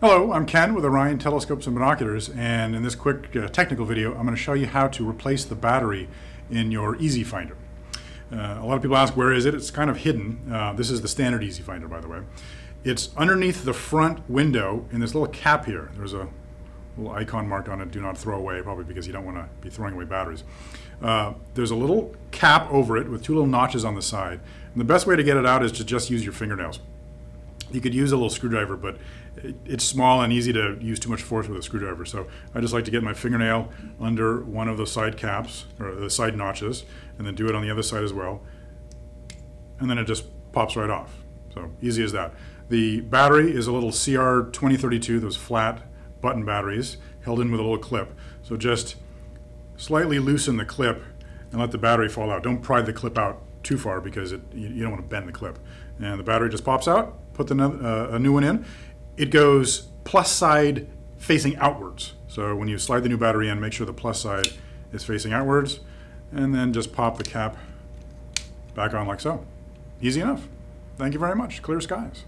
Hello, I'm Ken with Orion Telescopes and Binoculars, and in this quick uh, technical video, I'm going to show you how to replace the battery in your EZ Finder. Uh, a lot of people ask, where is it? It's kind of hidden. Uh, this is the standard EZ Finder, by the way. It's underneath the front window in this little cap here. There's a little icon marked on it, do not throw away, probably because you don't want to be throwing away batteries. Uh, there's a little cap over it with two little notches on the side. And the best way to get it out is to just use your fingernails. You could use a little screwdriver, but it's small and easy to use too much force with a screwdriver. So I just like to get my fingernail under one of the side caps, or the side notches, and then do it on the other side as well. And then it just pops right off. So easy as that. The battery is a little CR2032, those flat button batteries, held in with a little clip. So just slightly loosen the clip and let the battery fall out. Don't pry the clip out too far because it, you, you, don't want to bend the clip. And the battery just pops out, put the, uh, a new one in. It goes plus side facing outwards. So when you slide the new battery in, make sure the plus side is facing outwards and then just pop the cap back on like so. Easy enough. Thank you very much. Clear skies.